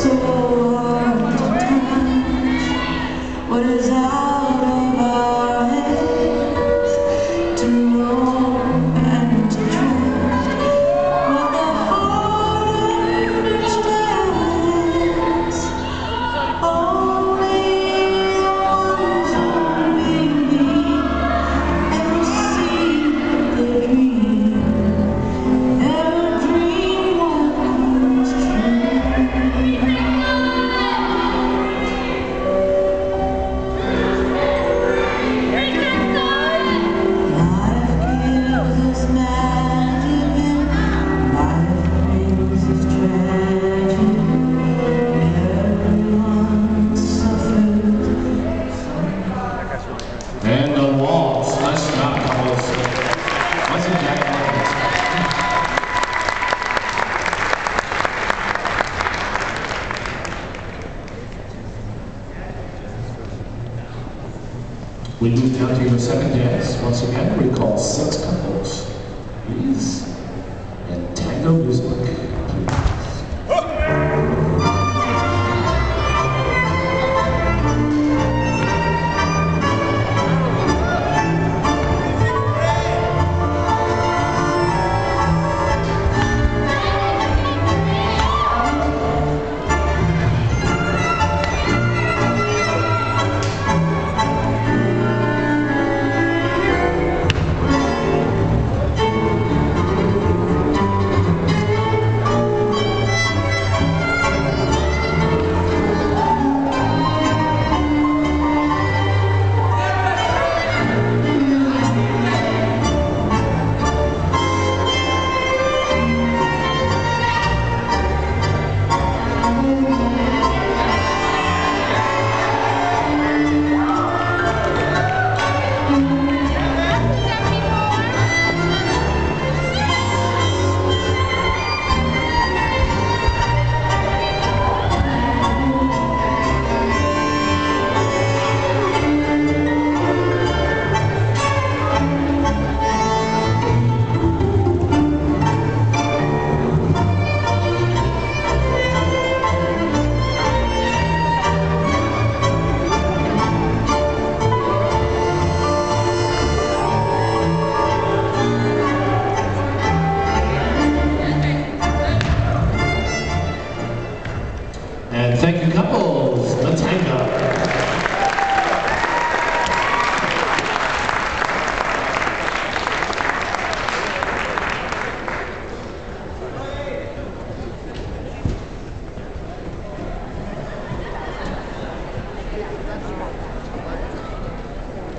sou We move now to your second dance. Once again, we call six couples. Please. And tango music.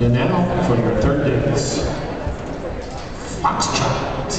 And now for your third dance. Foxtrot.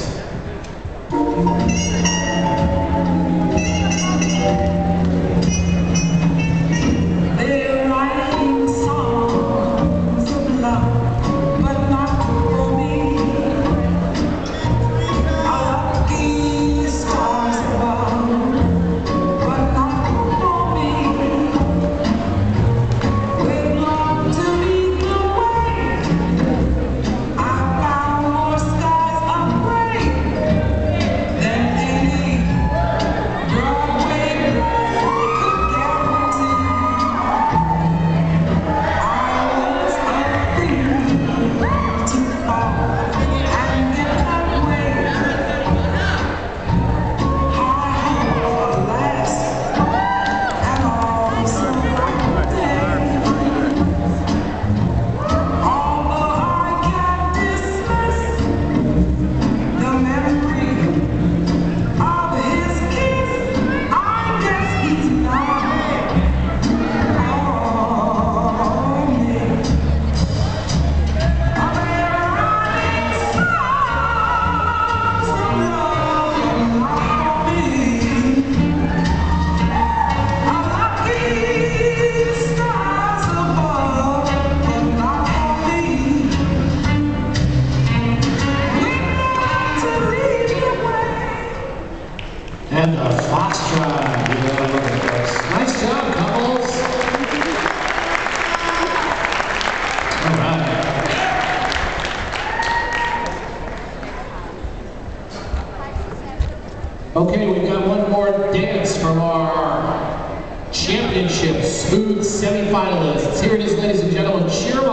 And a foxtrot. Yeah, Nice job, couples. All right. Okay, we've got one more dance from our championship smooth semifinalists. Here it is, ladies and gentlemen. Cheer